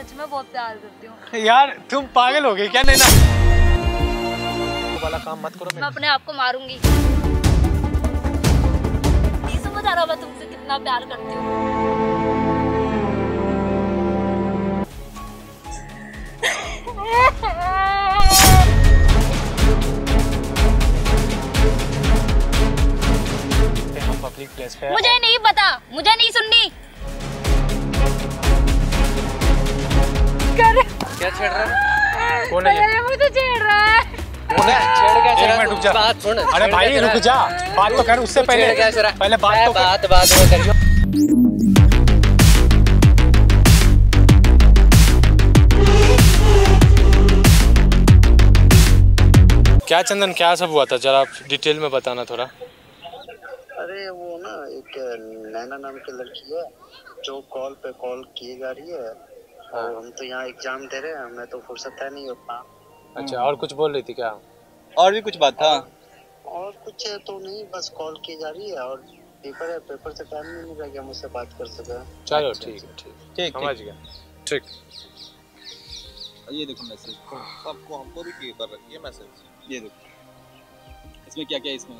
सच में बहुत प्यार करती हूँ। यार तुम पागल हो गए क्या नहीं ना वाला काम मत करो मैं अपने आप को मारूँगी। नहीं समझ आ रहा मैं तुमसे कितना प्यार करती हूँ। मैं हम पब्लिक प्लेस पे मुझे नहीं पता मुझे नहीं सुननी। कर। क्या छेड़ रहा है? कौन है ये? मुझे छेड़ रहा है। कौन छेड़ क्या एक छेड़ा मिनट? रुक जा। बात सुन। अरे भाई रुक जा। बात तो कर उससे पहले पहले बात तो कर। बात बात करियो। क्या चंदन क्या सब हुआ था? जरा आप डिटेल में बताना थोड़ा। अरे वो ना एक नैना नाम की लड़की है जो कॉल पे कॉल किए जा रही है। और हम तो यहाँ एग्ज़ाम दे रहे हैं हमें तो फुर्सत है नहीं उतना। अच्छा और कुछ बोल रही थी क्या? और भी कुछ बात था? और कुछ है तो नहीं बस कॉल की जा रही है और पेपर है पेपर से टाइम नहीं मिल रहा हम उससे बात कर सके। चलो ठीक है ठीक। ठीक समझ गया। ठीक। ठीक ये देखो मैसेज सबको हमको भी क्लियर कर रखी है मैसेज ये देखो। इसमें क्या क्या इसमें?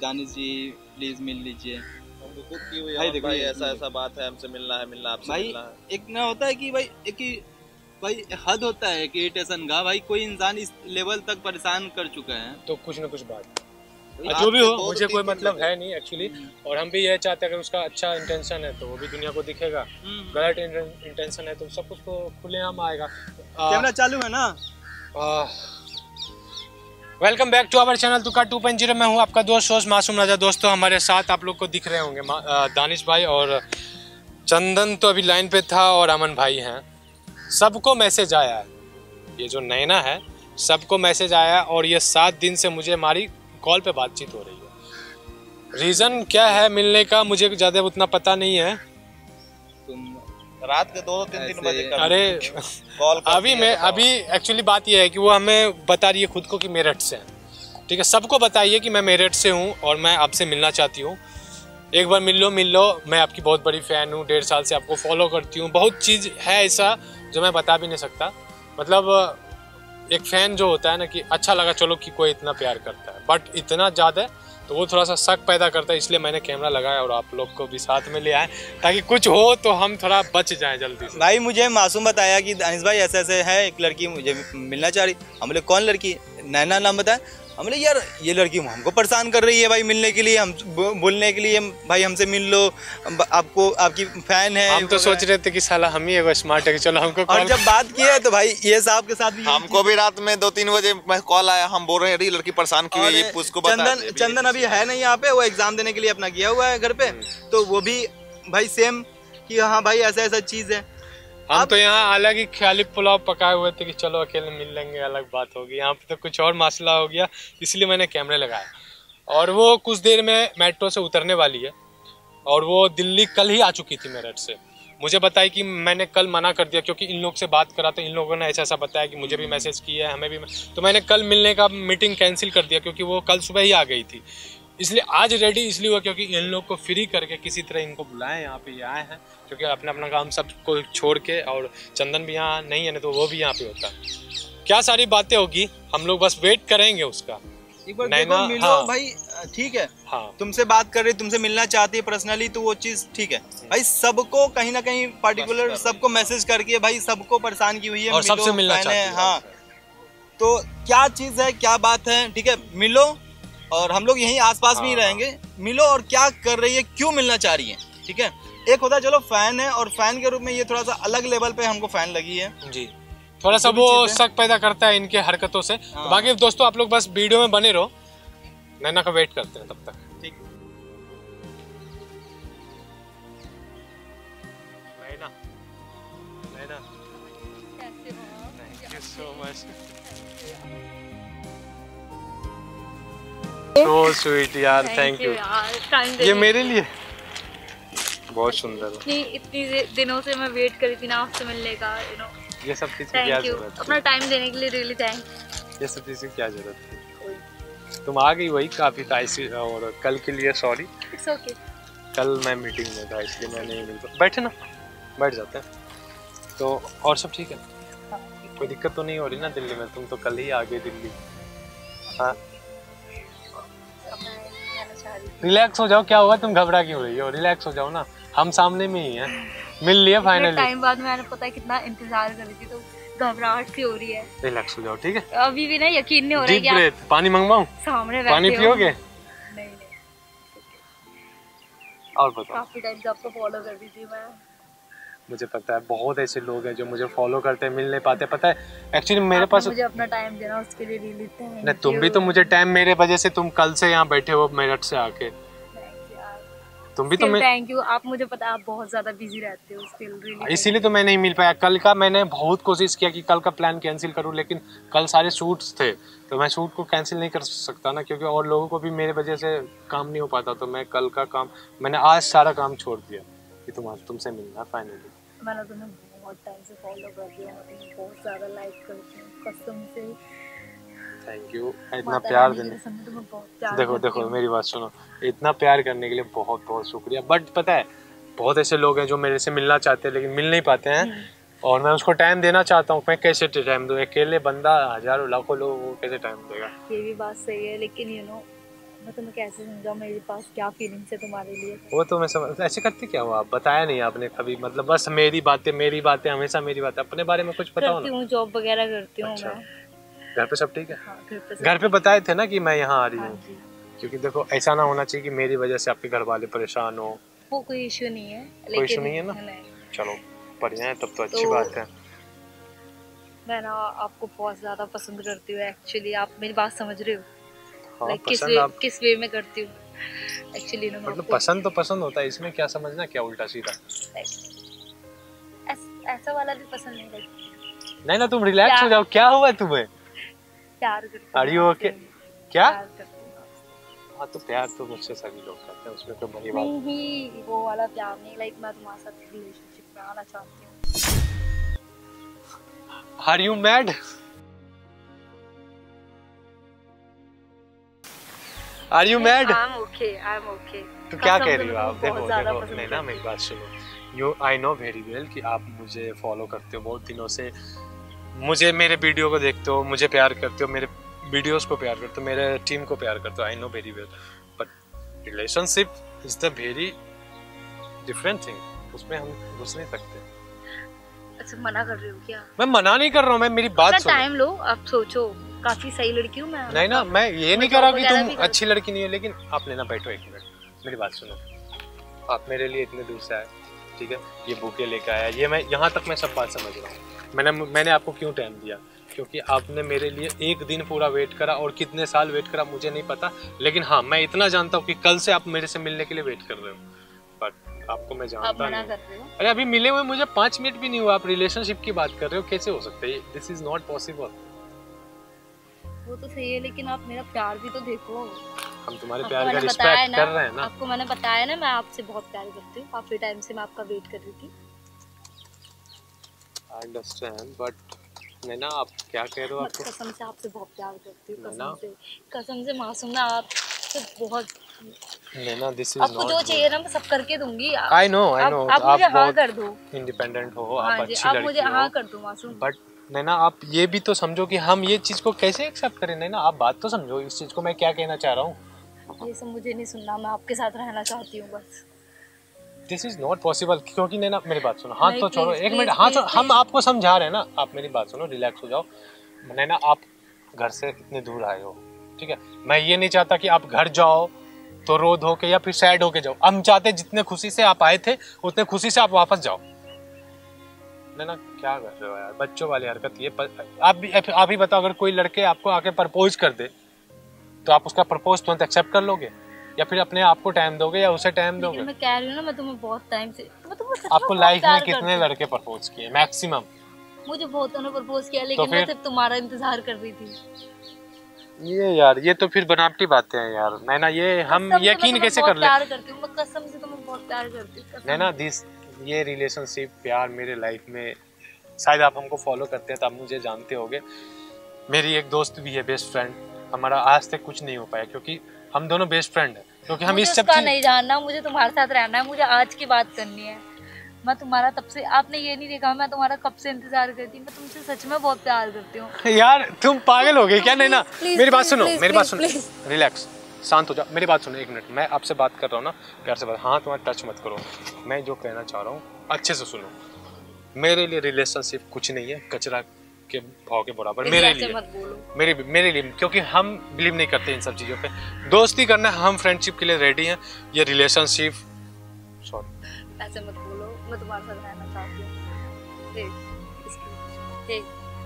दानिश जी प्लीज़ मिल लीजिए। हमको खुद की हुई भाई देखो ऐसा ऐसा बात है हमसे मिलना है मिलना आपसे भाई मिलना है। एक ना होता है कि भाई एक ही भाई हद होता है कि इरिटेशन का भाई कोई इंसान इस लेवल तक परेशान कर चुका है। तो कुछ ना कुछ बात। जो भी हो तो मुझे कोई मतलब है नहीं एक्चुअली और हम भी ये चाहते हैं अगर उसका अच्छा इंटेंशन है तो वो भी दुनिया को दिखेगा। हम्म। गलत इंटेंशन है तो सब कुछ तो खुलेआम आएगा। कैमरा चालू है ना? Welcome back to our channel तुका 2.0 मैं हूँ आपका दोस्त सोच मासूम राजा। दोस्तों, हमारे साथ आप लोग को दिख रहे होंगे दानिश भाई और चंदन तो अभी लाइन पे था और अमन भाई हैं। सबको मैसेज आया है। ये जो नैना है, सबको मैसेज आया और ये सात दिन से मुझे हमारी कॉल पे बातचीत हो रही है। रीज़न क्या है मिलने का, मुझे ज़्यादा उतना पता नहीं है। तुम रात के दो दो तीन तीन बजे अरे कॉल अभी मैं अभी एक्चुअली बात यह है कि वो हमें बता रही है खुद को कि मेरठ से है। ठीक है सबको बताइए कि मैं मेरठ से हूँ और मैं आपसे मिलना चाहती हूँ। एक बार मिल लो मिल लो। मैं आपकी बहुत बड़ी फ़ैन हूँ डेढ़ साल से आपको फॉलो करती हूँ। बहुत चीज़ है ऐसा जो मैं बता भी नहीं सकता। मतलब एक फ़ैन जो होता है ना कि अच्छा लगा चलो कि कोई इतना प्यार करता है। बट इतना ज़्यादा तो वो थोड़ा सा शक पैदा करता है, इसलिए मैंने कैमरा लगाया और आप लोग को भी साथ में ले आए, ताकि कुछ हो तो हम थोड़ा बच जाएँ जल्दी से। भाई, मुझे मासूम बताया कि दानिश भाई ऐसे ऐसे है, एक लड़की मुझे मिलना चाह रही, हम बोले, कौन लड़की? नैना नाम बताया हम बोले यार ये लड़की हमको परेशान कर रही है भाई मिलने के लिए। हम बोलने के लिए भाई हमसे मिल लो। आपको आपकी फ़ैन है हम तो सोच रहे थे कि साला हम ही एगो स्मार्ट है कि चलो हमको और जब बात की है तो भाई ये साहब के साथ भी हमको भी रात में दो तीन बजे मैं कॉल आया हम बोल रहे हैं अरे लड़की परेशान की हुई है उसको चंदन चंदन अभी है नहीं यहाँ पे वो एग्ज़ाम देने के लिए अपना गया हुआ है घर पे। तो वो भी भाई सेम कि हाँ भाई ऐसा ऐसा चीज़ है। हम तो यहाँ अलग ही ख्याली पुलाव पकाए हुए थे कि चलो अकेले मिल लेंगे अलग बात होगी। यहाँ पे तो कुछ और मसला हो गया इसलिए मैंने कैमरे लगाया और वो कुछ देर में मेट्रो से उतरने वाली है और वो दिल्ली कल ही आ चुकी थी मेरठ से। मुझे बताई कि मैंने कल मना कर दिया क्योंकि इन लोग से बात करा तो इन लोगों ने ऐसा ऐसा बताया कि मुझे भी मैसेज किया है हमें भी तो मैंने कल मिलने का मीटिंग कैंसिल कर दिया क्योंकि वो कल सुबह ही आ गई थी। इसलिए आज रेडी इसलिए हुआ क्योंकि इन लोग को फ्री करके किसी तरह इनको बुलाए यहाँ पे ये आए हैं क्योंकि अपना अपना काम सबको छोड़ के और चंदन भी यहाँ नहीं है ना तो वो भी यहाँ पे होता है। क्या सारी बातें होगी? हम लोग बस वेट करेंगे उसका। एक बार नैना, मिलो हाँ। भाई ठीक है। हाँ। तुमसे बात कर रही तुमसे मिलना चाहती है पर्सनली तो वो चीज़ ठीक है। भाई सबको कहीं ना कहीं पर्टिकुलर सबको मैसेज करके भाई सबको परेशान की हुई है और सबसे मिलना चाहती। हाँ। तो क्या चीज़ है क्या बात है ठीक है मिलो और हम लोग यहीं आसपास में ही। हाँ। रहेंगे। मिलो और क्या कर रही है क्यों मिलना चाह रही है ठीक है? एक होता है चलो फ़ैन है और फ़ैन के रूप में ये थोड़ा सा अलग लेवल पे हमको फ़ैन लगी है। जी। थोड़ा सा वो शक पैदा करता है इनके हरकतों से। तो हाँ। बाकी दोस्तों आप लोग बस वीडियो में बने रहो। नैना का वेट करते हैं तब तक। ठीक। नैना। नैना। कैसे हो thank you so much so sweet यार थैंक यू ये मेरे लिए? बहुत सुंदर है। इतनी इतनी दिनों से मैं वेट कर रही थी ना आपसे मिलने का यू नो ये सब चीज़ की क्या ज़रूरत अपना टाइम देने के लिए रियली थैंक ये सब चीज़ की क्या ज़रूरत थी? तुम आ गई वही काफ़ी था इसी और कल के लिए सॉरी इट्स ओके कल मैं मीटिंग में था इसलिए मैं नहीं मिल पा बैठे ना बैठ जाते हैं। तो और सब ठीक है। कोई दिक्कत तो नहीं हो रही ना दिल्ली में? तुम तो कल ही आ गए दिल्ली। हाँ। रिलैक्स हो जाओ क्या हुआ तुम घबरा क्यों रही हो? रिलैक्स हो जाओ ना। हम सामने में ही हैं। मिल लिए फाइनली टाइम बाद मैंने पता है कितना इंतज़ार कर रही थी तो घबराहट सी हो रही है? रिलैक्स हो जाओ ठीक है? अभी भी ना यकीन नहीं हो रहा है डीप कि आप ब्रेथ पानी मंगवाऊं? सामने पानी पियोगे? नहीं नहीं। और बताओ। काफ़ी टाइम से आपको फॉलो कर रही थी मैं। मुझे पता है बहुत ऐसे लोग हैं जो मुझे फॉलो करते हैं मिल नहीं पाते। पता है एक्चुअली मेरे पास मुझे अपना टाइम देना उसके लिए रियली थैंक नहीं तुम भी तो मुझे टाइम मेरे वजह से तुम कल से यहाँ बैठे हो मेरठ से आके। तुम भी तो मैं थैंक यू आप मुझे पता आप बहुत ज़्यादा बिज़ी रहते हो स्टिल इसीलिए तो मैं नहीं मिल पाया। कल का मैंने बहुत कोशिश किया कि कल का प्लान कैंसिल करूँ लेकिन कल सारे शूट्स थे तो मैं शूट को कैंसिल नहीं कर सकता ना क्योंकि और लोगों को भी मेरे वजह से काम नहीं हो पाता तो मैं कल का काम मैंने आज सारा काम छोड़ दिया। तुम आज तुमसे मिलना फाइनली मैंने तुम्हें बहुत टाइम से फॉलो कर दिया मैं तुम्हें बहुत ज़्यादा लाइक करती हूँ कसम से। थैंक यू इतना प्यार देने प्यार देखो देखो मेरी बात सुनो। इतना प्यार करने के लिए बहुत बहुत शुक्रिया। बट पता है बहुत ऐसे लोग हैं जो मेरे से मिलना चाहते हैं लेकिन मिल नहीं पाते हैं। हम्म। और मैं उसको टाइम देना चाहता हूँ मैं कैसे टाइम दूँ? अकेले बंदा हज़ारों लाखों लोग वो कैसे टाइम देगा? ये भी बात सही है लेकिन यू नो मैं तुम्हें कैसे समझाऊँ मेरे पास क्या फीलिंग्स है तुम्हारे लिए? वो तो मैं समझ ऐसे करते क्या हो आप बताया नहीं आपने कभी मतलब बस मेरी बातें मेरी बातें हमेशा मेरी बातें अपने बारे में कुछ बताओ करती हूँ जॉब वगैरह करती हूँ अच्छा। मैं। घर पे सब ठीक है? हाँ घर पे घर पे बताए थे ना कि मैं यहाँ आ रही हाँ। हूँ क्योंकि देखो ऐसा ना होना चाहिए कि मेरी वजह से आपके घर वाले परेशान हो। वो कोई इश्यू नहीं है कोई इशू नहीं है ना? चलो बढ़िया है तब तो अच्छी तो- बात है। मैं ना आपको बहुत ज़्यादा पसंद करती हूँ एक्चुअली आप मेरी बात समझ रहे हो? हाँ Like, किस वे आप किस वे में करती हूँ? एक्चुअली ना मतलब पसंद तो पसंद होता है इसमें क्या समझना क्या उल्टा सीधा? ऐसा वाला भी पसंद नहीं like, नहीं ना तुम रिलैक्स हो जाओ क्या हुआ तुम्हें? प्यार करती Are हूँ you क्या? करती हूँ। हाँ। तो प्यार तो मुझसे सभी लोग करते हैं उसमें कोई बड़ी बात नहीं वो वाला प्यार नहीं लाइक मैं तुम्हारे साथ रिलेशनशिप में आना चाहती हूँ। Are you mad are you mad तो क्या कह रही हो आप? देखो देखो नहीं ना मेरी बात सुनो। You I know very well कि आप मुझे फॉलो करते हो बहुत दिनों से। मुझे मेरे वीडियो को देखते हो मुझे प्यार करते हो मेरे वीडियोस को प्यार करते हो मेरे टीम को प्यार करते हो I know very well but relationship is the very different thing उसमें हम घुस नहीं सकते। अच्छा मना कर रही हो क्या? मैं मना नहीं कर रहा हूँ मैं मेरी बात सुनो। टाइम लो आप सोचो। काफ़ी सही लड़की हूँ मैं। नहीं ना मैं ये नहीं कह रहा कि तुम अच्छी लड़की नहीं हो लेकिन आप लेना बैठो एक मिनट। मेरी बात सुनो। आप मेरे लिए इतने दूर से आए ठीक है? ये बुके लेके आया ये मैं यहाँ तक मैं सब बात समझ रहा हूँ। मैंने मैंने आपको क्यों टाइम दिया? क्योंकि आपने मेरे लिए एक दिन पूरा वेट करा और कितने साल वेट करा मुझे नहीं पता। लेकिन हाँ मैं इतना जानता हूँ कि कल से आप मेरे से मिलने के लिए वेट कर रहे हो। बट आपको मैं जानता नहीं। हो? अरे अभी मिले हुए मुझे पाँच मिनट भी नहीं हुआ आप रिलेशनशिप की बात कर रहे हो कैसे हो सकता है? दिस इज़ नॉट पॉसिबल वो तो सही है लेकिन आप मेरा प्यार भी तो देखो। हम तुम्हारे प्यार का रिस्पेक्ट कर रहे हैं ना। आपको मैंने बताया ना मैं आपसे बहुत प्यार करती हूँ। काफ़ी टाइम से मैं आपका वेट कर रही थी। आई अंडरस्टैंड बट नैना आप क्या कह रहे हो मैं आपको? कसम से आपसे बहुत प्यार करती हूँ कसम से। कसम से मासूम मैं आपसे बहुत नैना दिस इज़ आपको जो चाहिए ना मैं सब करके दूँगी। आई नो आई नो आप मुझे हाँ कर दो। इंडिपेंडेंट हो हाँ आप जी अच्छी आप मुझे लड़की हाँ कर दो मासूम। बट नैना आप ये भी तो समझो कि हम ये चीज़ को कैसे एक्सेप्ट करें? नैना आप बात तो समझो इस चीज़ को मैं क्या कहना चाह रहा हूँ? ये सब मुझे नहीं सुनना मैं आपके साथ रहना चाहती हूँ बस। दिस इज़ नॉट पॉसिबल क्योंकि नैना मेरी बात सुनो हाथ तो छोड़ो एक मिनट हाँ please, हम आपको समझा रहे हैं ना आप मेरी बात सुनो रिलैक्स हो जाओ। नैना आप घर से इतने दूर आए हो ठीक है? मैं ये नहीं चाहता कि आप घर जाओ तो रो धो के या फिर सैड होके जाओ। हम चाहते जितने खुशी से आप आए थे उतने खुशी से आप वापस जाओ। नैना क्या कर रहे हो यार? बच्चों वाली हरकत ये प- आप भी आप ही बताओ अगर कोई लड़के आपको आके प्रपोज कर दे तो आप उसका प्रपोज तुरंत एक्सेप्ट कर लोगे? या फिर अपने आप को टाइम दोगे या उसे टाइम दोगे? मैं कह रही हूँ ना मैं तुम्हें बहुत टाइम से मैं तुम्हें आपको लाइफ में कितने लड़के प्रपोज किए? मैक्सिमम मुझे बहुतों ने प्रपोज किया लेकिन मैं सिर्फ़ तुम्हारा इंतज़ार कर रही थी। ये यार ये तो फिर बनावटी बातें हैं यार। नैना ये हम यकीन कैसे कर ले? प्यार करती हूँ मैं कसम से तुम्हें बहुत प्यार करती हूँ नैना दिस ये रिलेशनशिप प्यार मेरे लाइफ में शायद आप हमको फॉलो करते हैं तो आप मुझे जानते होगे। मेरी एक दोस्त भी है बेस्ट फ्रेंड हमारा आज तक कुछ नहीं हो पाया क्योंकि हम दोनों बेस्ट फ्रेंड हैं। क्योंकि हम इस सब नहीं जानना मुझे तुम्हारे साथ रहना है मुझे आज की बात करनी है। मैं तुम्हारा तब से आपने ये नहीं देखा मैं तुम्हारा कब से इंतज़ार करती मैं तुमसे सच में बहुत प्यार करती हूँ। यार तुम पागल हो गए क्या? नहीं ना मेरी बात सुनो मेरी बात सुनो। रिलैक्स शांत हो जाओ। मेरी बात सुनो एक मिनट। मैं आपसे बात कर रहा हूँ ना प्यार से बात हाँ तुम्हारा टच मत करो। मैं जो कहना चाह रहा हूँ अच्छे से सुनो। मेरे लिए रिलेशनशिप कुछ नहीं है कचरा के भाव के बराबर। मेरे लिए। मेरे मेरे लिए क्योंकि हम बिलीव नहीं करते इन सब चीज़ों पे। दोस्ती करना हम फ्रेंडशिप के लिए रेडी हैं। ये रिलेशनशिप सॉरी ऐसे मत बोलो। मैं तुम्हारे साथ रहना चाहती हूँ।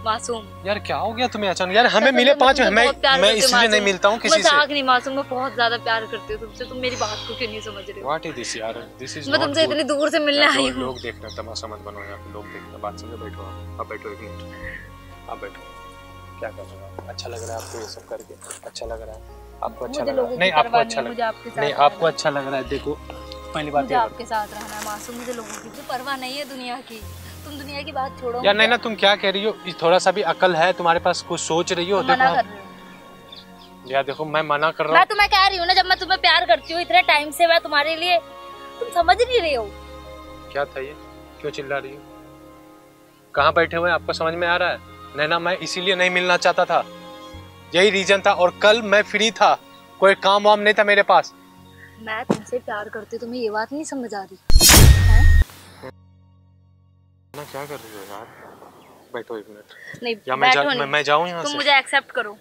मासूम। यार क्या हो गया तुम्हें अचानक? यार हमें मिले पाँच मैं मैं हूँ, इसलिए नहीं मिलता हूँ किसी से। मज़ाक नहीं मासूम मैं बहुत ज़्यादा प्यार करती हूँ तुमसे। तुम मेरी बात को क्यों नहीं समझ रहे हो? व्हाट इज़ दिस यार? दिस इज़ मैं तुमसे इतनी दूर से मिलने आई हूँ। लोग देखना तमाशा मत बनो यहाँ लोग देखना। बात समझो? बैठो आप। आप बैठो एक मिनट। आप बैठो। क्या कर रहे हो अच्छा लग रहा है आपको ये सब करके? अच्छा लग रहा है? आपको अच्छा लग रहा है? नहीं आपको अच्छा लग आपके साथ नहीं आपको अच्छा लग रहा है। देखो पहली बात आपके साथ रहना है मासूम मुझे लोगों की परवाह नहीं है दुनिया की। तुम दुनिया की बात छोड़ो। यार नहीं ना तुम क्या कह रही हो? थोड़ा सा भी अकल है तुम्हारे पास कुछ सोच रही हो? मना देखो कर रहे यार देखो मैं मना कर रहा मैं हूँ तुम्हें कह रही हूँ ना जब मैं तुम्हें प्यार करती हूँ इतने टाइम से मैं तुम्हारे लिए तुम समझ नहीं रहे हो। क्या था ये? क्यों चिल्ला रही हो? कहाँ बैठे हुए आपको समझ में आ रहा है? नैना मैं इसीलिए नहीं मिलना चाहता था। यही रीजन था और कल मैं फ्री था। कोई काम वाम नहीं था मेरे पास। मैं तुमसे प्यार करती हूँ तुम्हें ये बात नहीं समझ आ रही? ना क्या कर रही हो यार? बैठो एक मिनट। नहीं या मैं जा, मैं, मैं जाऊँ यहाँ तुम मुझे एक्सेप्ट करो।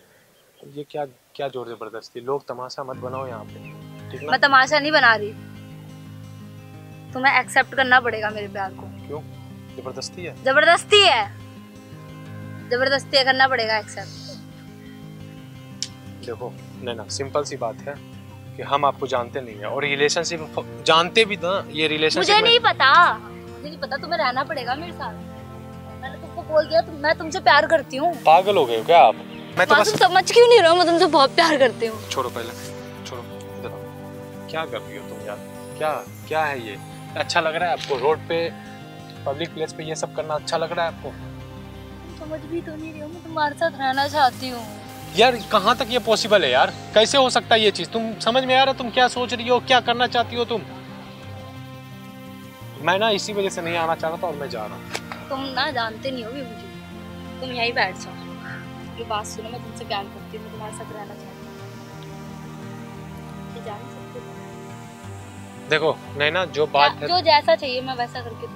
ये क्या क्या ज़ोर ज़बरदस्ती? लोग तमाशा मत बनाओ यहाँ पे। ठीक ना? मैं तमाशा नहीं बना रही। तुम्हें एक्सेप्ट करना पड़ेगा मेरे प्यार को। क्यों? ज़बरदस्ती है? ज़बरदस्ती है। ज़बरदस्ती करना पड़ेगा एक्सेप्ट देखो नैना सिंपल सी बात है कि हम आपको जानते नहीं है। और रिलेशनशिप जानते भी ना ये रिलेशनशिप मुझे नहीं पता। मुझे नहीं पता तुम्हें रहना पड़ेगा मेरे साथ। मैंने तुमको बोल दिया तुम मैं तुमसे प्यार करती हूँ। पागल हो गए क्या आप? मैं तो बस तुम समझ क्यों नहीं रहे हो? मैं तुमसे बहुत प्यार करती हूँ। छोड़ो पहले छोड़ो इधर क्या कर रही हो तुम यार? क्या क्या है ये? अच्छा लग रहा है आपको? रोड पे पब्लिक प्लेस पे ये सब करना अच्छा लग रहा है आपको? समझ भी तो नहीं रही हो मैं तुम्हारे साथ रहना चाहती हूँ। यार कहाँ तक ये पॉसिबल है यार? कैसे हो सकता है ये चीज़? तुम समझ में आ रहा है तुम क्या सोच रही हो क्या करना चाहती हो तुम? मैं ना इसी वजह से नहीं आना चाह रहा था और मैं जा रहा हूँ। तुम ना जानते नहीं हो भी मुझे। तुम यहीं बैठ जाओ। ये बात सुनो मैं तुमसे प्यार करती हूँ मैं तुम्हारे साथ रहना चाहती हूँ। ये जान सकते हो। देखो जो बात है जो जैसा चाहिए मैं वैसा करके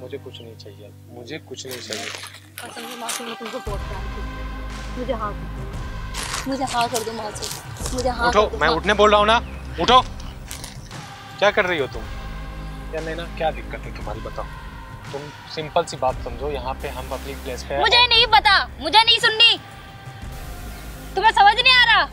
मुझे कुछ नहीं चाहिए मुझे कुछ नहीं चाहिए। कसम से मासूम मैं तुमको बहुत प्यार करती मुझे हाँ कर दो। मुझे हाँ कर दो मुझे हाँ उठो मैं हाँ। उठने बोल रहा हूँ ना। उठो। क्या कर रही हो तुम? या नैना क्या दिक्कत है तुम्हारी बताओ। तुम सिंपल सी बात समझो यहाँ पे हम पब्लिक प्लेस पे हैं। मुझे नहीं पता मुझे नहीं सुननी। तुम्हें समझ नहीं आ रहा?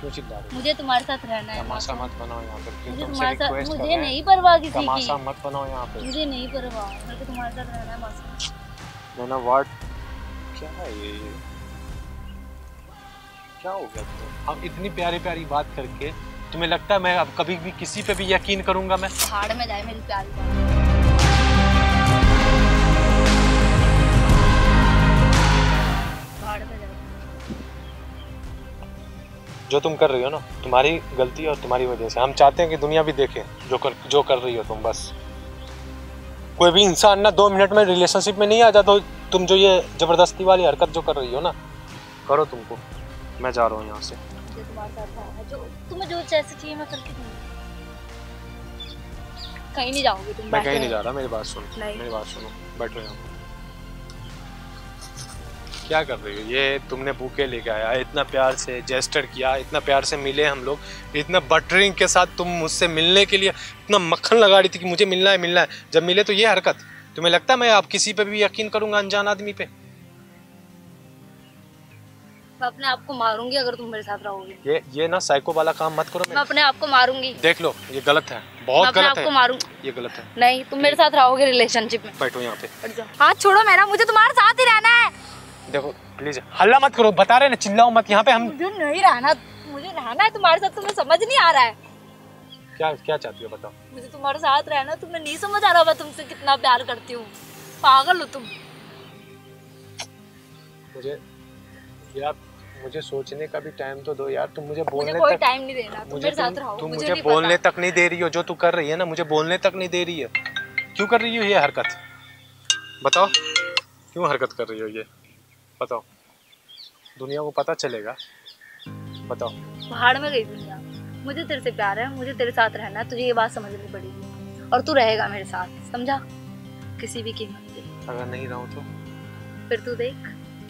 क्यों चिल्ला रही मुझे तुम्हारे साथ रहना है तमाशा मत बनाओ यहाँ पे मुझे तुम्हारे साथ मुझे नहीं परवाह किसी तमाशा मत बनाओ यहाँ पे। मुझे नहीं परवाह मेरे को तुम्हारे साथ रहना है मासूम नैना व्हाट क्या है ये? क्या हो गया तुम्हें? हम इतनी प्यारी प्यारी बात करके तुम्हें लगता है मैं अब कभी भी किसी पे भी यकीन करूँगा मैं? पहाड़ में जाए मेरी प्यारी जो तुम कर रही हो ना तुम्हारी गलती और तुम्हारी वजह से। हम चाहते हैं कि दुनिया भी देखे जो कर जो कर रही हो तुम बस। कोई भी इंसान ना दो मिनट में रिलेशनशिप में नहीं आ जाता तो तुम जो ये ज़बरदस्ती वाली हरकत जो कर रही हो ना करो तुमको। मैं जा रहा हूँ यहाँ से। तुम्हें जो जैसे चाहिए मैं करके दूँगी कहीं नहीं जाओगे तुम मैं कहीं नहीं जा रहा मेरी बात सुनो मेरी बात सुनो बैठो यहाँ। क्या कर रही हो? ये तुमने बुके लेके आया इतना प्यार से जेस्टर किया इतना प्यार से मिले हम लोग इतना बटरिंग के साथ तुम मुझसे मिलने के लिए इतना मक्खन लगा रही थी कि मुझे मिलना है मिलना है। जब मिले तो ये हरकत तुम्हें लगता है मैं आप किसी पे भी यकीन करूँगा अनजान आदमी पे? मैं अपने आप को मारूँगी अगर तुम मेरे साथ रहोगे। ये ये ना साइको वाला काम मत करो मैं अपने आप को मारूँगी। देख लो ये गलत है बहुत अपने गलत है। को मारूँगी ये गलत है। नहीं तुम मेरे साथ रहोगे रिलेशनशिप में। बैठो यहाँ पे। हाथ छोड़ो मेरा मुझे तुम्हारे साथ ही रहना है। देखो प्लीज़ हल्ला मत करो बता रहे ना चिल्लाओ मत यहाँ पे हम मुझे नहीं रहना मुझे रहना है तुम्हारे साथ तुम्हें समझ नहीं आ रहा है। क्या क्या चाहती हो बताओ? मुझे तुम्हारे साथ रहना तुम्हें नहीं समझ आ रहा मैं तुमसे कितना प्यार करती हूँ। पागल हो तुम। मुझे यार मुझे सोचने का भी टाइम तो दो यार तुम मुझे मुझे बोलने कोई तक टाइम नहीं देना तुम मुझे तुम, रहो तुम मुझे मुझे बोलने तक नहीं दे रही हो जो तू कर रही है ना मुझे बोलने तक नहीं दे रही है। क्यों कर रही हो ये हरकत? बताओ क्यों हरकत कर रही हो ये? बताओ। दुनिया को पता चलेगा। बताओ। पहाड़ में गई दुनिया। मुझे तेरे से प्यार है मुझे तेरे साथ रहना है तुझे ये बात समझनी पड़ेगी। और तू रहेगा मेरे साथ समझा? किसी भी कीमत पे। अगर नहीं रहूँ तो? फिर तू देख।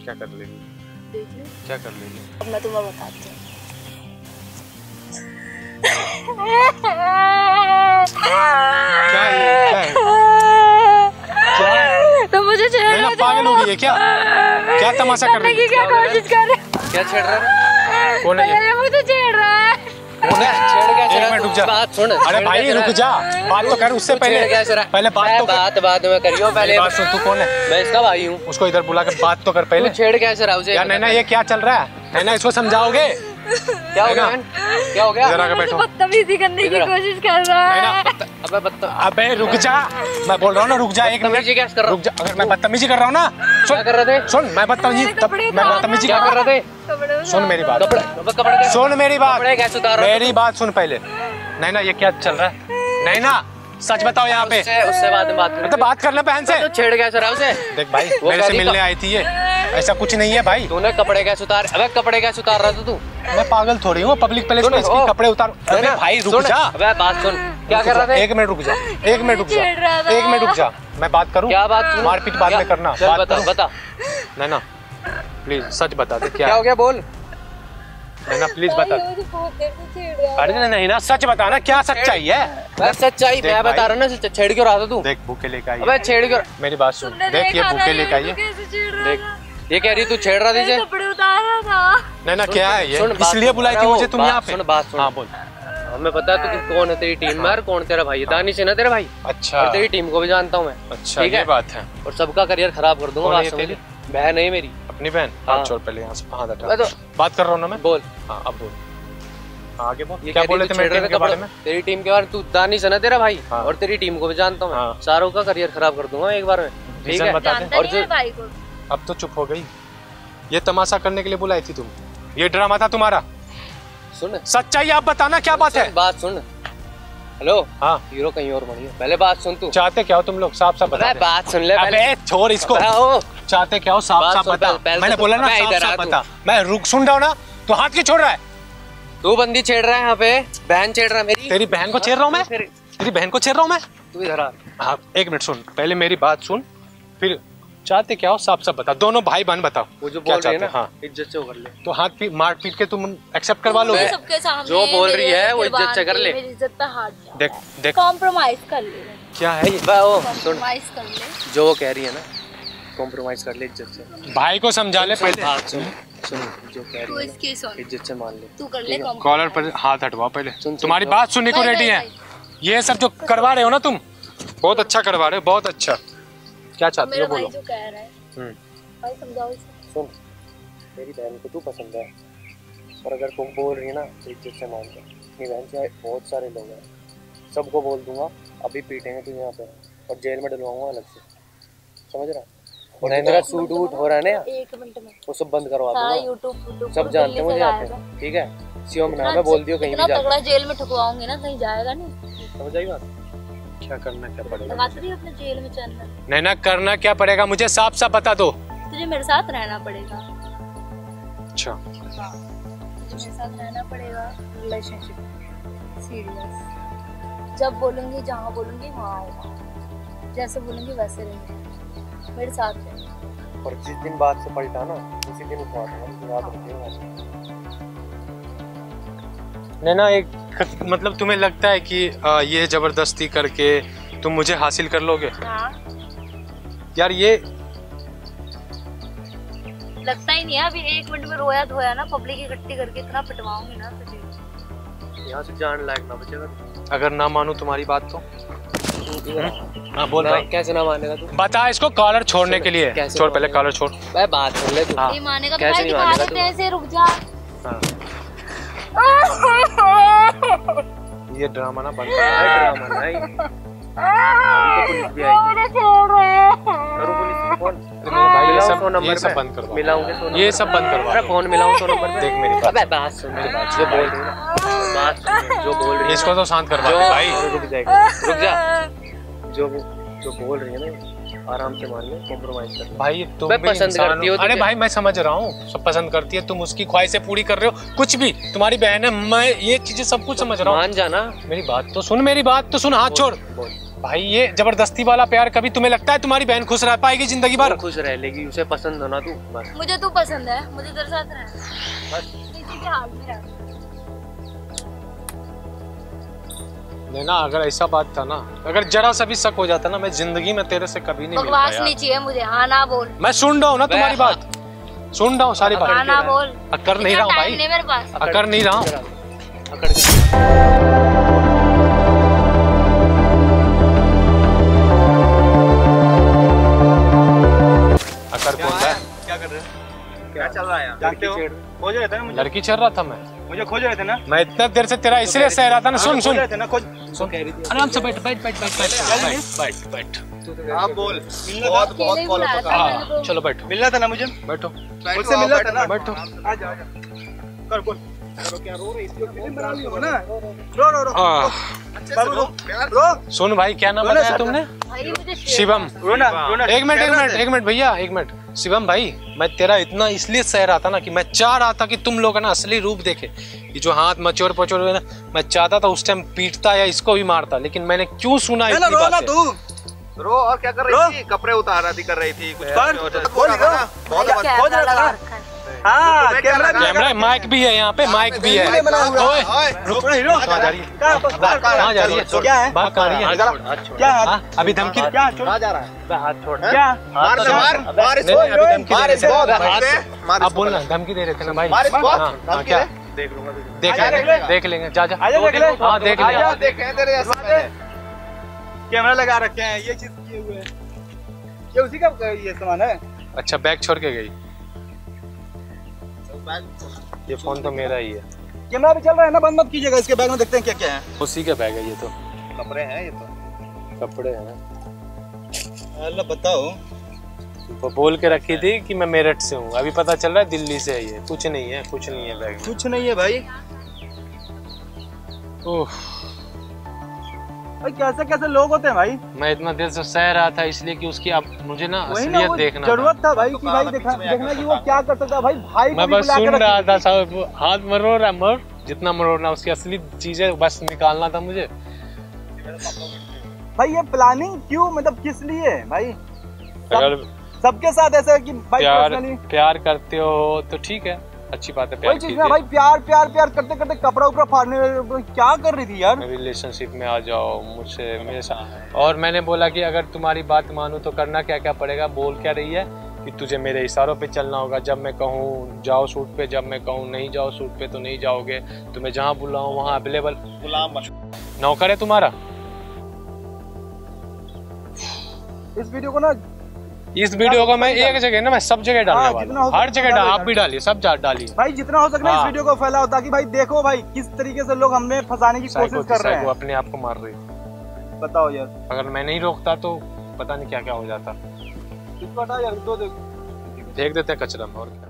क्या कर लेगी देख ले क्या कर लेगी? अब मैं तुम्हें बताती हूँ। क्या है? क्या है? क्या है? तो मुझे पागल हो गई है क्या? क्या तमाशा कर रही है? क्या कोशिश कर रहे क्या छेड़ रहा है? कौन है ये? मुझे छेड़ अरे भाई रुक जा। बात तो कर उससे पहले। पहले बात तो कर। बात बाद में करियो पहले। बात सुन तू कौन है? मैं इसका भाई हूँ। उसको इधर बुला के बात तो कर पहले। छेड़ कैसे रहा उसे यार नैना ये क्या चल रहा है? नैना इसको समझाओगे? क्या हो गया क्या हो गया? जरा बैठो। बदतमीजी करने की कोशिश कर रहा है। अबे बत्ता अबे रुक जा। मैं बोल रहा हूँ ना रुक जा एक मिनट। क्या कर रहा रुक जा। अगर मैं बदतमीजी कर रहा हूँ ना सुन कर रहे थे? सुन मैं बदतमीजी मैं बदतमीजी क्या कर रहा थे? सुन मेरी बात। सुन मेरी बात। कपड़े कैसे उतार रहा है मेरी बात सुन पहले। नैना ये क्या चल रहा है? नैना सच बताओ यहाँ पे। उससे बाद में बात तो करेंगे बात करना बहन से। तो छेड़ गया रहा उसे। देख भाई मेरे से मिलने आई थी ये। ऐसा कुछ नहीं है भाई। तूने कपड़े कैसे उतार? अबे कपड़े कैसे उतार रहा था तू? मैं पागल थोड़ी हूँ पब्लिक प्लेस में इसके कपड़े उतार अबे भाई रुक जा। अबे बात सुन। क्या कर रहा था? एक मिनट रुक जा एक मिनट रुक जा। एक मिनट रुक जा मैं बात करूँ? क्या बात मारपीट बाद में करना बात बता? बता। नैना प्लीज़ सच बता दे क्या हो गया बोल। नैना प्लीज़ बता अरे नहीं ना सच बताना क्या सच्चाई है? मैं सच्चाई मैं बता रहा ना सच्चाई छेड़ क्यों रहा था तू? देख भूखे लेके आई अबे छेड़ क्यों मेरी बात सुन देख ये भूखे ना लेके आई है। देख ये कह रही तू छेड़ रहा दीजिए। कपड़े उतारा था। नैना क्या है ये? इसलिए बुलाई थी मुझे तुम यहाँ पे सुन, बात सुन। हाँ बोल। हमें पता है तू कौन है तेरी टीम में? और कौन तेरा भाई? है। दानिश है ना तेरा भाई? अच्छा। और तेरी टीम को भी जानता हूँ मैं। अच्छा ये बात है। और सबका करियर खराब कर दूँगा बात समझ बहन है मेरी। अपनी बहन? हाँ। हाथ छोड़ पहले यहाँ से हाथ हटा। मैं तो बात कर रहा हूँ ना मैं? बोल। हाँ अब बोल। हाँ, आगे बोल। क्या बोले तू थे मेरे टीम के बारे में? तेरी टीम के बारे में तू दानिश है ना तेरा भाई? हाँ। और तेरी टीम को भी जानता हूँ हाँ। मैं चारों का करियर खराब कर दूँगा एक बार में। ठीक है? और जो- भाई को। अब तो चुप हो गई। ये तमाशा करने के लिए बुलाई थी तुम। ये ड्रामा था तुम्हारा। सुन। सच्चाई आप बताना क्या बात है? बात सुन। हेलो? हाँ। हीरो कहीं और बनी है। पहले बात सुन तू। चाहते क्या हो तुम लोग? साफ़ साफ़ बता बात सुन ले पहले। अबे छोड़ इसको। चाहते क्या हो? साफ़ साफ़ बता। मैंने बोला ना साफ़ साफ़ बता। मैं रुक सुन रहा हूँ ना? तो हाथ क्यों छोड़ रहा है? तू बंदी छेड़ रहा है यहाँ पे। बहन छेड़ रहा है मेरी। तेरी बहन को छेड़ रहा हूँ मैं? तेरी बहन को छेड़ रहा हूँ मैं? तू इधर आ। हाँ एक मिनट सुन। पहले मेरी बात सुन। फिर चाहते क्या हो? साफ़ साफ़ बता दोनों भाई बहन बताओ। वो जो क्या बोल रही है चाहते ना हाँ? इज़्ज़त से कर ले। तो हाथ पी मार पीट के तुम एक्सेप्ट करवा लोगे? जो बोल रही है, वो इज़्ज़त से कर ले। इज़्ज़त पे हाथ देख देख। कॉम्प्रोमाइज कर ले। क्या है ये? सुन। कॉम्प्रोमाइज कर ले। जो वो कह रही है ना कॉम्प्रोमाइज कर ले इज़्ज़त से। भाई को समझा ले सुन, पहले। बात सुन सुन जो कह रही है इज़्ज़त से मान ले। तू कर ले है। कॉलर पर हाथ हटवाओ पहले। तुम्हारी बात सुनने को रेडी है। ये सब जो करवा रहे हो ना तुम बहुत अच्छा करवा रहे हो बहुत अच्छा। क्या चाहते मेरा हो बोलो। जो कह रहा है। हम्म। भाई समझाओ सुन मेरी बहन को तू पसंद है और अगर तुम बोल रही है ना तो इज़्ज़त से मान ले मेरी बहन से बहुत सारे लोग हैं। सबको बोल दूँगा अभी पीटेंगे तू यहाँ पे और जेल में डलवाऊँगा अलग से। समझ रहा और तेरा सूट वूट हो रहा है ना एक मिनट में। वो सब बंद करवा हाँ दूँगा। यूट्यूब सब जानते हैं मुझे यहाँ पे ठीक है? शिवम नाम है बोल दियो कहीं भी इतना जा तगड़ा जेल में ठुकवाऊँगी ना कहीं जाएगा नहीं। समझ आई बात? क्या करना क्या पड़ेगा अपने जेल में चलना। नैना करना क्या पड़ेगा? मुझे साफ़ साफ़ बता दो। तुझे मेरे साथ रहना पड़ेगा। अच्छा। हाँ तुझे मेरे साथ रहना पड़ेगा। रिलेशनशिप सीरियस जब बोलूँगी जहाँ बोलूँगी वहाँ आएगा जैसे बोलूँगी वैसे रहेंगे। मेरे साथ रहे। और जिस दिन बात से पलटा ना उसी दिन उठवा दूँगा याद रखिएगा। नैना एक मतलब तुम्हें लगता है कि आ, ये ज़बरदस्ती करके तुम मुझे हासिल कर लोगे? हाँ। यार ये लगता ही नहीं है अभी एक मिनट में रोया धोया ना पब्लिक इकट्ठी करके इतना पिटवाऊँगी ना तुझे यहाँ से जान लायक ना बचेगा अगर ना मानूं तुम्हारी बात तो। हाँ बोल भाई। कैसे ना मानेगा तू? बता इसको कॉलर छोड़ने के लिए। छोड़ पहले कॉलर छोड़। भाई बात सुन ले तू। हाँ। मानेगा तो कैसे भाई नहीं दिखा मानेगा देते तू? ऐसे रुक जा। हाँ। ये ड्रामा ना बंद कर ड्रामा नहीं पुलिस भी आएगी मुझे छोड़ रहे हैं करो पुलिस फ़ोन भाई ये सब नंबर सब बंद करवा मिलाऊँगे सौ ये सब बंद करवा फ़ोन मिलाऊं तो नंबर देख मेरी बात। अबे बात सुन मेरी बात जो बोल रही है बात सुन जो बोल रही है इसको तो शांत करवा जो भाई। रुक जा। जो। जो बोल रही है ना। आराम से मान ले कॉम्प्रोमाइज कर भाई तुम भी पसंद करती हो। अरे भाई मैं समझ रहा हूँ। सब पसंद करती है तुम उसकी ख्वाहिशें पूरी कर रहे हो। कुछ भी तुम्हारी बहन है मैं ये चीज़ें सब कुछ समझ रहा हूँ। मान जाना। मेरी बात तो सुन मेरी बात तो सुन हाथ छोड़। भाई ये ज़बरदस्ती वाला प्यार कभी तुम्हें लगता है तुम्हारी बहन खुश रह पाएगी ज़िंदगी भर? खुश रह लेगी उसे पसंद होना तू? बस। मुझे तू पसंद है मुझे तेरे साथ रहना। है लेना अगर ऐसा बात था ना अगर जरा सा भी शक हो जाता ना मैं ज़िंदगी में तेरे से कभी नहीं मिलता बकवास यार। नहीं चाहिए मुझे हाँ ना बोल। मैं सुन रहा हूँ ना तुम्हारी। बात। सुन रहा हूँ सारी बात। हाँ ना बोल। अकर नहीं रहा हूँ भाई। अकर नहीं रहा हूँ। अकड़ के अकर कौन है। क्या कर रहे हैं? क्या चल रहा है जानते हो? मुझे लड़की चल रहा था मैं। मुझे खोज रहे थे ना? मैं इतना देर से तेरा इसलिए सह रहा था ना हाँ, सुन सुन। आराम से बैठ बैठ बैठ बैठ बैठ बैठ बैठ आप हाँ, बोल। बहुत तो बहुत कॉल हाँ। हाँ, चलो बैठो। मिलना था ना मुझे? बैठो। उससे मिलना था ना? बैठो। आ जा कर बोल। अच्छा, सुन भाई क्या नाम बताया तुमने? शिवम। रोना। एक मिनट एक मिनट एक मिनट भैया एक मिनट। शिवम भाई मैं तेरा इतना इसलिए सह रहा था ना कि मैं चाह रहा था कि तुम लोग है ना असली रूप देखे। ये जो हाथ मचोर पचोर हुए ना मैं चाहता था उस टाइम पीटता या इसको भी मारता लेकिन मैंने क्यों सुना इतनी रो ना तू। रो और क्या कर रही थी? कपड़े उतार रही कर रही थी कुछ कर। रहा था, बहुत हाँ, कैमरा कैमरा माइक भी है यहाँ पे माइक भी है। कहाँ जा रही है क्या है? रही है? क्या अभी धमकी क्या जा रहा है छोड़। क्या? मार मार। मार इसको। मार इसको अब बोलना धमकी दे रहे थे ना भाई। मार इसको। हाँ, हाँ, देख लूँगा देख लेंगे। देख लेंगे। जा जा। हाँ देख लेंगे। कैमरा लगा रखे हैं ये चीज़ किए हुए है। ये उसी का ये सामान है। अच्छा बैग छोड़ के गई ये फ़ोन तो मेरा ही है। कैमरा भी चल रहा है ना बंद मत कीजिएगा इसके बैग में देखते हैं क्या क्या है। उसी का बैग है ये तो। कपड़े हैं ये तो। कपड़े हैं। अल्लाह बताओ। वो बोल के रखी थी कि मैं मेरठ से हूँ। अभी पता चल रहा है दिल्ली से है ये। कुछ नहीं है कुछ नहीं है बैग कुछ नहीं है भाई। उफ, भाई कैसे कैसे लोग होते हैं भाई? मैं इतना देर से सह रहा था इसलिए कि उसकी अब मुझे ना असलियत देखना ज़रूरत था था भाई कि भाई देखना देखना कि वो क्या कर सकता भाई भाई को मैं बस सुन रहा था सब वो हाथ मरो रहा मर जितना मरोड़ना उसकी असली चीज़ें बस निकालना था मुझे। भाई ये प्लानिंग क्यों? मतलब किस लिए? भाई अगर सबके साथ ऐसा है कि भाई प्यार प्यार करते हो तो ठीक है। अच्छी बात है प्यार वही चीज़ कीजिए भाई प्यार प्यार प्यार करते करते कपड़ा उपड़ा फाड़ने क्या कर रही थी यार? रिलेशनशिप में आ जाओ मुझसे मेरे साथ और मैंने बोला कि अगर तुम्हारी बात मानूं तो करना क्या क्या पड़ेगा? बोल क्या रही है? कि तुझे मेरे इशारों पे चलना होगा जब मैं कहूँ जाओ सूट पे जब मैं कहूँ नहीं जाओ सूट पे तो नहीं जाओगे। तुम्हें जहाँ बुलाऊँ वहाँ अवेलेबल गुलाम नौकर है तुम्हारा? इस वीडियो को ना इस वीडियो को मैं एक जगह ना मैं सब जगह डालने हाँ, वाला हर जगह आप भी डालिए सब डालिए। भाई जितना हो सकता है इस हाँ। वीडियो को फैलाओ ताकि भाई देखो भाई किस तरीके से लोग हमें फंसाने की कोशिश कर रहे हैं। अपने आप को मार रही है। बताओ यार। अगर मैं नहीं रोकता तो पता नहीं क्या क्या हो जाता। यार दो देख देते हैं कचरा में और क्या।